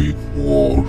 before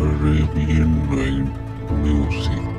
Arabian Night Music.